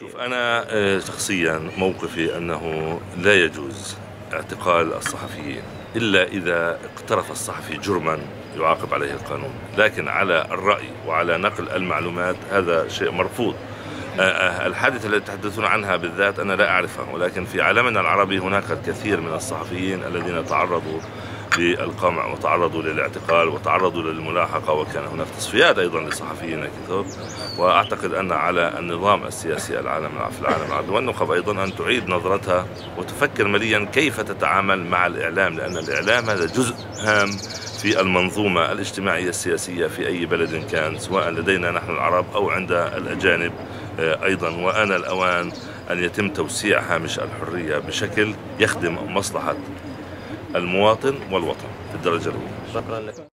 شوف أنا آه، شخصيا موقفي أنه لا يجوز اعتقال الصحفيين إلا إذا اقترف الصحفي جرما يعاقب عليه القانون. لكن على الرأي وعلى نقل المعلومات هذا شيء مرفوض. آه، آه، الحادثة التي تحدثون عنها بالذات أنا لا أعرفها ولكن في عالمنا العربي هناك الكثير من الصحفيين الذين تعرضوا للقمع وتعرضوا للاعتقال وتعرضوا للملاحقة وكان هناك تصفيات أيضا لصحفيين كثر وأعتقد أن على النظام السياسي العالم في العالم العربي والنخب أيضا أن تعيد نظرتها وتفكر مليا كيف تتعامل مع الإعلام لأن الإعلام هذا جزء هام في المنظومة الاجتماعية السياسية في أي بلد كان سواء لدينا نحن العرب أو عند الأجانب آه، أيضا. وأنا الأوان أن يتم توسيع هامش الحرية بشكل يخدم مصلحة المواطن والوطن في الدرجة الأولى. شكرا لك.